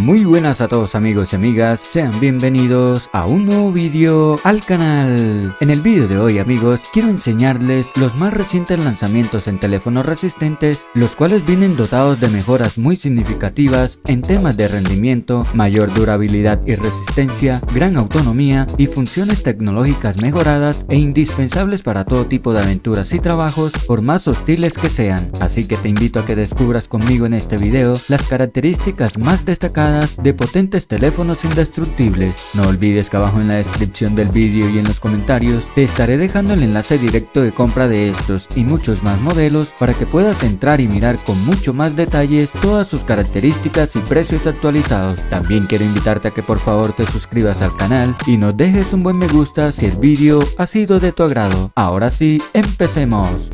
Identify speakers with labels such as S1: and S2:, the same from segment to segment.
S1: Muy buenas a todos amigos y amigas, sean bienvenidos a un nuevo vídeo al canal. En el vídeo de hoy amigos, quiero enseñarles los más recientes lanzamientos en teléfonos resistentes, los cuales vienen dotados de mejoras muy significativas en temas de rendimiento, mayor durabilidad y resistencia, gran autonomía y funciones tecnológicas mejoradas e indispensables para todo tipo de aventuras y trabajos, por más hostiles que sean. Así que te invito a que descubras conmigo en este video las características más destacadas de potentes teléfonos indestructibles. No olvides que abajo en la descripción del vídeo y en los comentarios te estaré dejando el enlace directo de compra de estos y muchos más modelos para que puedas entrar y mirar con mucho más detalles todas sus características y precios actualizados. También quiero invitarte a que por favor te suscribas al canal y nos dejes un buen me gusta si el vídeo ha sido de tu agrado. Ahora sí, empecemos.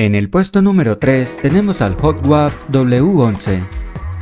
S1: En el puesto número 3 tenemos al HotWap W11.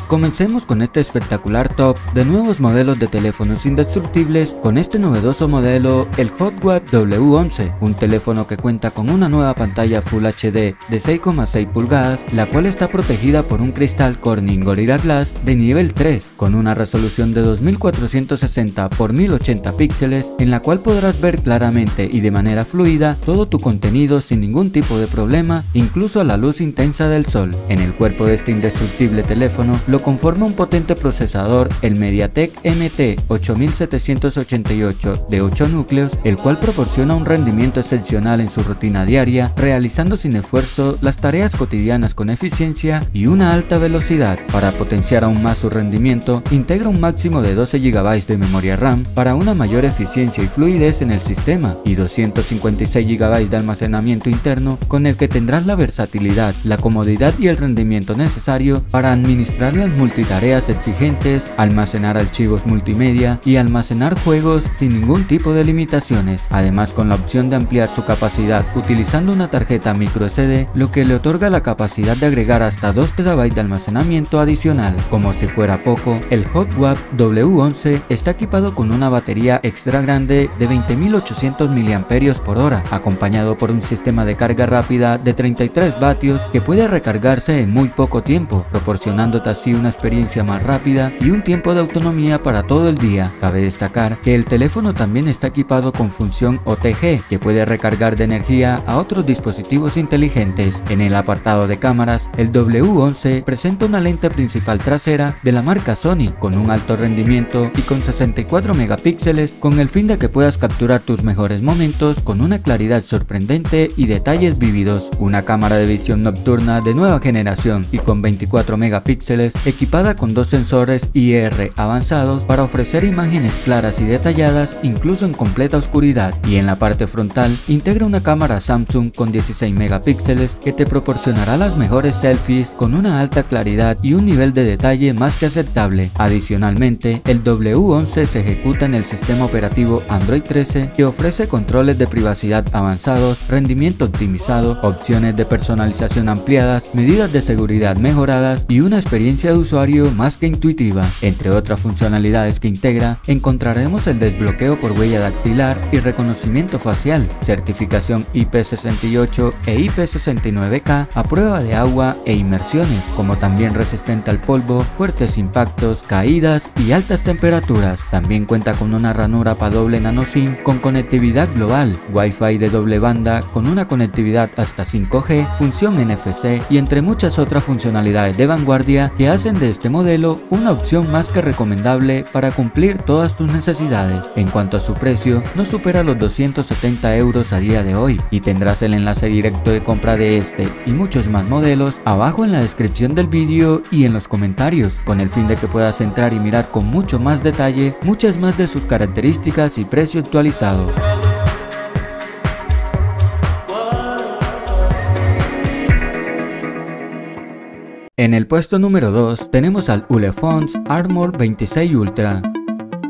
S1: Comencemos con este espectacular top de nuevos modelos de teléfonos indestructibles con este novedoso modelo, el HotWeb W11, un teléfono que cuenta con una nueva pantalla Full HD de 6,6 pulgadas, la cual está protegida por un cristal Corning Gorilla Glass de nivel 3, con una resolución de 2460 x 1080 píxeles, en la cual podrás ver claramente y de manera fluida todo tu contenido sin ningún tipo de problema, incluso a la luz intensa del sol. En el cuerpo de este indestructible teléfono, conforma un potente procesador, el MediaTek MT 8788 de 8 núcleos, el cual proporciona un rendimiento excepcional en su rutina diaria, realizando sin esfuerzo las tareas cotidianas con eficiencia y una alta velocidad. Para potenciar aún más su rendimiento, integra un máximo de 12 GB de memoria RAM para una mayor eficiencia y fluidez en el sistema y 256 GB de almacenamiento interno con el que tendrás la versatilidad, la comodidad y el rendimiento necesario para administrar multitareas exigentes, almacenar archivos multimedia y almacenar juegos sin ningún tipo de limitaciones, además con la opción de ampliar su capacidad utilizando una tarjeta micro SD, lo que le otorga la capacidad de agregar hasta 2 TB de almacenamiento adicional. Como si fuera poco, el HotWap W11 está equipado con una batería extra grande de 20.800 mAh acompañado por un sistema de carga rápida de 33 vatios que puede recargarse en muy poco tiempo, proporcionándote así una experiencia más rápida y un tiempo de autonomía para todo el día. Cabe destacar que el teléfono también está equipado con función OTG que puede recargar de energía a otros dispositivos inteligentes. En el apartado de cámaras, el W11 presenta una lente principal trasera de la marca Sony con un alto rendimiento y con 64 megapíxeles con el fin de que puedas capturar tus mejores momentos con una claridad sorprendente y detalles vívidos. Una cámara de visión nocturna de nueva generación y con 24 megapíxeles equipada con dos sensores IR avanzados para ofrecer imágenes claras y detalladas incluso en completa oscuridad y en la parte frontal integra una cámara Samsung con 16 megapíxeles que te proporcionará las mejores selfies con una alta claridad y un nivel de detalle más que aceptable. Adicionalmente, el W11 se ejecuta en el sistema operativo Android 13 que ofrece controles de privacidad avanzados, rendimiento optimizado, opciones de personalización ampliadas, medidas de seguridad mejoradas y una experiencia de usuario más que intuitiva. Entre otras funcionalidades que integra, encontraremos el desbloqueo por huella dactilar y reconocimiento facial, certificación IP68 e IP69K a prueba de agua e inmersiones, como también resistente al polvo, fuertes impactos, caídas y altas temperaturas. También cuenta con una ranura para doble nano SIM con conectividad global, Wi-Fi de doble banda con una conectividad hasta 5G, función NFC y entre muchas otras funcionalidades de vanguardia que hacen de este modelo una opción más que recomendable para cumplir todas tus necesidades. En cuanto a su precio, no supera los 270 euros a día de hoy y tendrás el enlace directo de compra de este y muchos más modelos abajo en la descripción del vídeo y en los comentarios, con el fin de que puedas entrar y mirar con mucho más detalle muchas más de sus características y precio actualizado. En el puesto número 2 tenemos al Ulefons Armor 26 Ultra.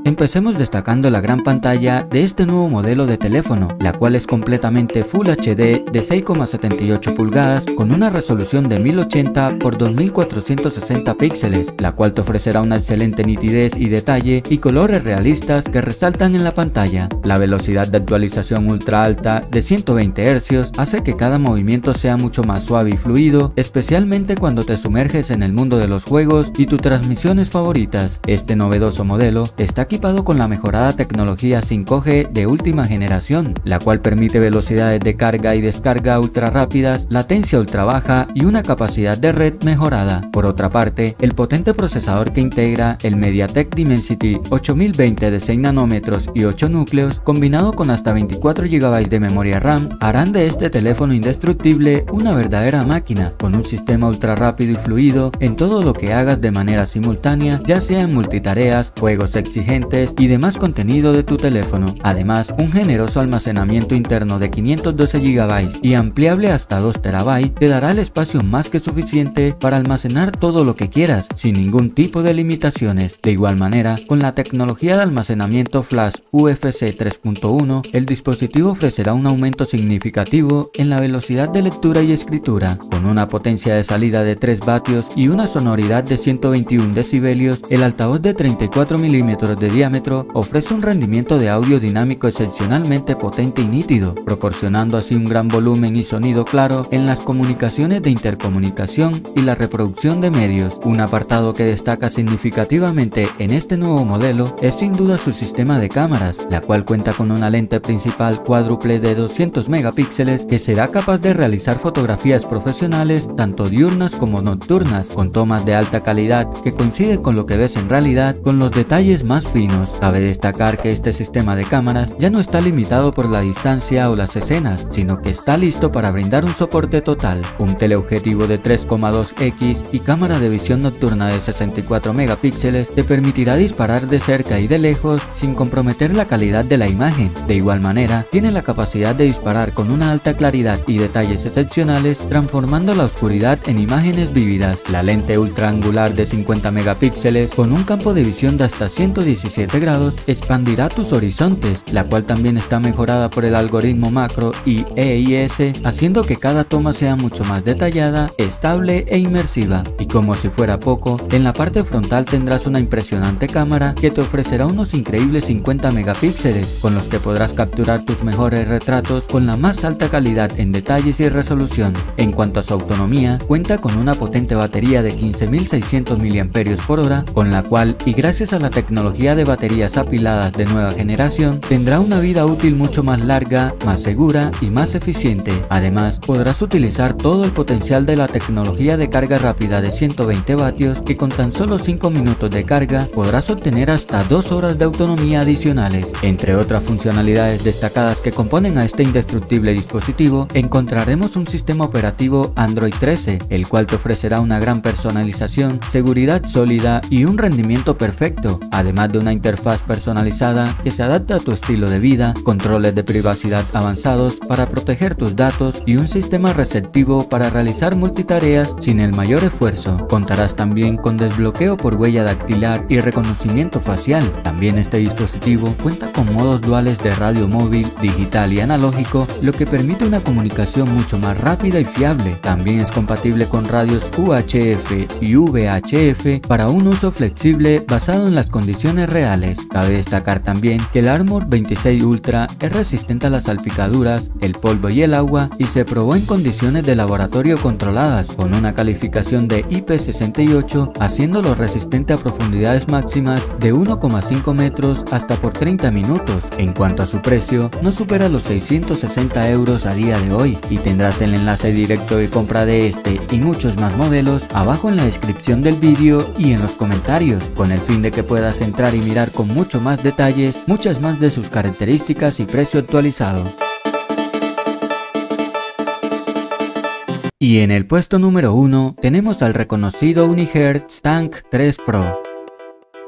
S1: Empecemos destacando la gran pantalla de este nuevo modelo de teléfono, la cual es completamente Full HD de 6,78 pulgadas con una resolución de 1080 x 2460 píxeles, la cual te ofrecerá una excelente nitidez y detalle y colores realistas que resaltan en la pantalla. La velocidad de actualización ultra alta de 120 Hz hace que cada movimiento sea mucho más suave y fluido, especialmente cuando te sumerges en el mundo de los juegos y tus transmisiones favoritas. Este novedoso modelo está equipado con la mejorada tecnología 5G de última generación, la cual permite velocidades de carga y descarga ultra rápidas, latencia ultra baja y una capacidad de red mejorada. Por otra parte, el potente procesador que integra el MediaTek Dimensity 8020 de 6 nanómetros y 8 núcleos, combinado con hasta 24 GB de memoria RAM, harán de este teléfono indestructible una verdadera máquina, con un sistema ultra rápido y fluido en todo lo que hagas de manera simultánea, ya sea en multitareas, juegos exigentes y demás contenido de tu teléfono. Además, un generoso almacenamiento interno de 512 GB y ampliable hasta 2 TB te dará el espacio más que suficiente para almacenar todo lo que quieras, sin ningún tipo de limitaciones. De igual manera, con la tecnología de almacenamiento flash UFC 3.1, el dispositivo ofrecerá un aumento significativo en la velocidad de lectura y escritura, con una potencia de salida de 3 vatios y una sonoridad de 121 decibelios, el altavoz de 34 milímetros de diámetro ofrece un rendimiento de audio dinámico excepcionalmente potente y nítido, proporcionando así un gran volumen y sonido claro en las comunicaciones de intercomunicación y la reproducción de medios. Un apartado que destaca significativamente en este nuevo modelo es sin duda su sistema de cámaras, la cual cuenta con una lente principal cuádruple de 200 megapíxeles que será capaz de realizar fotografías profesionales tanto diurnas como nocturnas con tomas de alta calidad que coinciden con lo que ves en realidad con los detalles más finos. Cabe destacar que este sistema de cámaras ya no está limitado por la distancia o las escenas, sino que está listo para brindar un soporte total. Un teleobjetivo de 3,2x y cámara de visión nocturna de 64 megapíxeles te permitirá disparar de cerca y de lejos sin comprometer la calidad de la imagen. De igual manera, tiene la capacidad de disparar con una alta claridad y detalles excepcionales, transformando la oscuridad en imágenes vívidas. La lente ultra angular de 50 megapíxeles con un campo de visión de hasta 117 grados expandirá tus horizontes, la cual también está mejorada por el algoritmo macro y EIS, haciendo que cada toma sea mucho más detallada, estable e inmersiva. Y como si fuera poco, en la parte frontal tendrás una impresionante cámara que te ofrecerá unos increíbles 50 megapíxeles, con los que podrás capturar tus mejores retratos con la más alta calidad en detalles y resolución. En cuanto a su autonomía, cuenta con una potente batería de 15.600 mAh, con la cual, y gracias a la tecnología de baterías apiladas de nueva generación, tendrá una vida útil mucho más larga, más segura y más eficiente. Además, podrás utilizar todo el potencial de la tecnología de carga rápida de 120 vatios que con tan solo 5 minutos de carga podrás obtener hasta 2 horas de autonomía adicionales. Entre otras funcionalidades destacadas que componen a este indestructible dispositivo, encontraremos un sistema operativo Android 13, el cual te ofrecerá una gran personalización, seguridad sólida y un rendimiento perfecto, además de una interfaz personalizada que se adapta a tu estilo de vida, controles de privacidad avanzados para proteger tus datos y un sistema receptivo para realizar multitareas sin el mayor esfuerzo. Contarás también con desbloqueo por huella dactilar y reconocimiento facial. También este dispositivo cuenta con modos duales de radio móvil, digital y analógico, lo que permite una comunicación mucho más rápida y fiable. También es compatible con radios UHF y VHF para un uso flexible basado en las condiciones reales. Cabe destacar también que el Armor 26 Ultra es resistente a las salpicaduras, el polvo y el agua y se probó en condiciones de laboratorio controladas con una calificación de IP68 haciéndolo resistente a profundidades máximas de 1,5 metros hasta por 30 minutos. En cuanto a su precio, no supera los 660 euros a día de hoy y tendrás el enlace directo de compra de este y muchos más modelos abajo en la descripción del vídeo y en los comentarios, con el fin de que puedas entrar y mirar con mucho más detalles muchas más de sus características y precio actualizado. Y en el puesto número 1 tenemos al reconocido Unihertz Tank 3 Pro.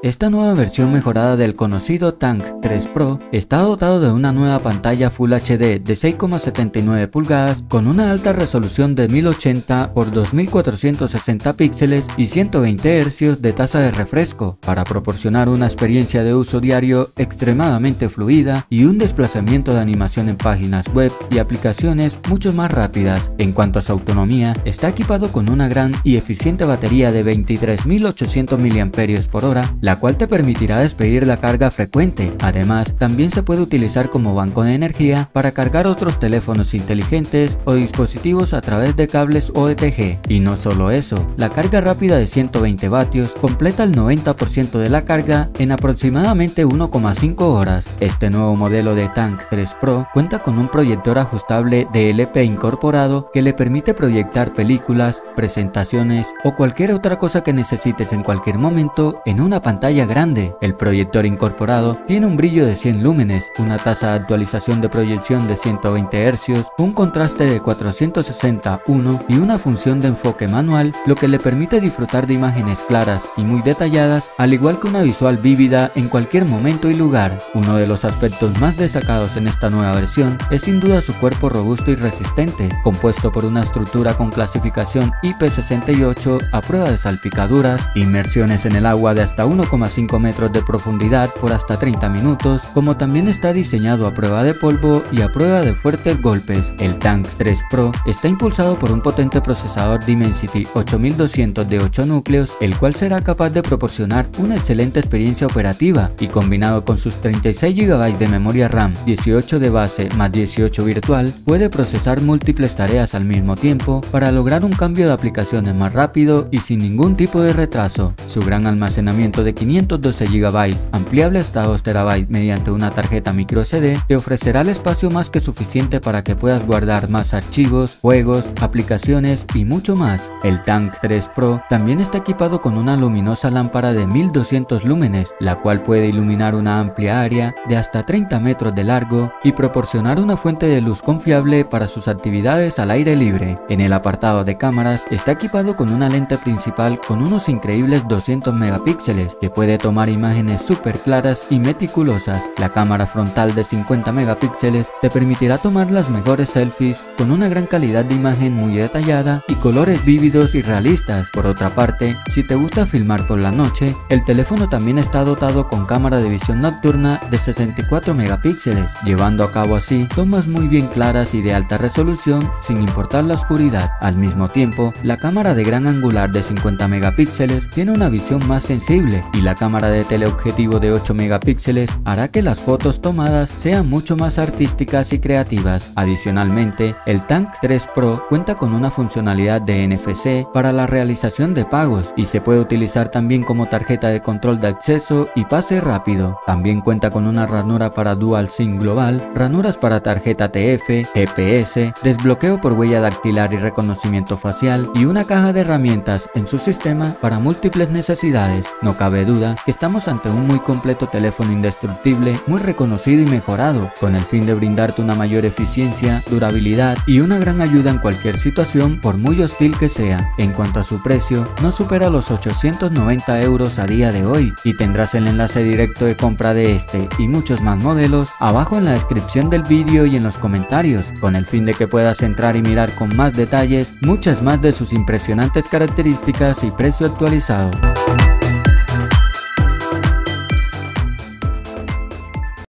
S1: Esta nueva versión mejorada del conocido Tank 3 Pro está dotado de una nueva pantalla Full HD de 6,79 pulgadas con una alta resolución de 1080 x 2460 píxeles y 120 Hz de tasa de refresco para proporcionar una experiencia de uso diario extremadamente fluida y un desplazamiento de animación en páginas web y aplicaciones mucho más rápidas. En cuanto a su autonomía, está equipado con una gran y eficiente batería de 23.800 mAh hora, la cual te permitirá despedir la carga frecuente. Además, también se puede utilizar como banco de energía para cargar otros teléfonos inteligentes o dispositivos a través de cables OETG. Y no solo eso, la carga rápida de 120 vatios completa el 90% de la carga en aproximadamente 1,5 horas. Este nuevo modelo de Tank 3 Pro cuenta con un proyector ajustable de LP incorporado que le permite proyectar películas, presentaciones o cualquier otra cosa que necesites en cualquier momento en una pantalla pantalla grande. El proyector incorporado tiene un brillo de 100 lúmenes, una tasa de actualización de proyección de 120 Hz, un contraste de 460-1 y una función de enfoque manual, lo que le permite disfrutar de imágenes claras y muy detalladas, al igual que una visual vívida en cualquier momento y lugar. Uno de los aspectos más destacados en esta nueva versión es sin duda su cuerpo robusto y resistente, compuesto por una estructura con clasificación IP68 a prueba de salpicaduras, inmersiones en el agua de hasta 1 5 metros de profundidad por hasta 30 minutos, como también está diseñado a prueba de polvo y a prueba de fuertes golpes. El Tank 3 Pro está impulsado por un potente procesador Dimensity 8200 de 8 núcleos, el cual será capaz de proporcionar una excelente experiencia operativa y combinado con sus 36 GB de memoria RAM, 18 de base más 18 virtual, puede procesar múltiples tareas al mismo tiempo para lograr un cambio de aplicaciones más rápido y sin ningún tipo de retraso. Su gran almacenamiento de 512 GB ampliable hasta 2 TB mediante una tarjeta micro SD te ofrecerá el espacio más que suficiente para que puedas guardar más archivos, juegos, aplicaciones y mucho más. El Tank 3 Pro también está equipado con una luminosa lámpara de 1200 lúmenes, la cual puede iluminar una amplia área de hasta 30 metros de largo y proporcionar una fuente de luz confiable para sus actividades al aire libre. En el apartado de cámaras está equipado con una lente principal con unos increíbles 200 megapíxeles que puede tomar imágenes súper claras y meticulosas. La cámara frontal de 50 megapíxeles te permitirá tomar las mejores selfies con una gran calidad de imagen muy detallada y colores vívidos y realistas. Por otra parte, si te gusta filmar por la noche, el teléfono también está dotado con cámara de visión nocturna de 74 megapíxeles, llevando a cabo así tomas muy bien claras y de alta resolución sin importar la oscuridad. Al mismo tiempo, la cámara de gran angular de 50 megapíxeles tiene una visión más sensible y la cámara de teleobjetivo de 8 megapíxeles hará que las fotos tomadas sean mucho más artísticas y creativas. Adicionalmente, el Tank 3 Pro cuenta con una funcionalidad de NFC para la realización de pagos y se puede utilizar también como tarjeta de control de acceso y pase rápido. También cuenta con una ranura para Dual SIM global, ranuras para tarjeta TF, GPS, desbloqueo por huella dactilar y reconocimiento facial y una caja de herramientas en su sistema para múltiples necesidades. No duda que estamos ante un muy completo teléfono indestructible, muy reconocido y mejorado, con el fin de brindarte una mayor eficiencia, durabilidad y una gran ayuda en cualquier situación por muy hostil que sea. En cuanto a su precio, no supera los 890 euros a día de hoy y tendrás el enlace directo de compra de este y muchos más modelos abajo en la descripción del vídeo y en los comentarios, con el fin de que puedas entrar y mirar con más detalles muchas más de sus impresionantes características y precio actualizado.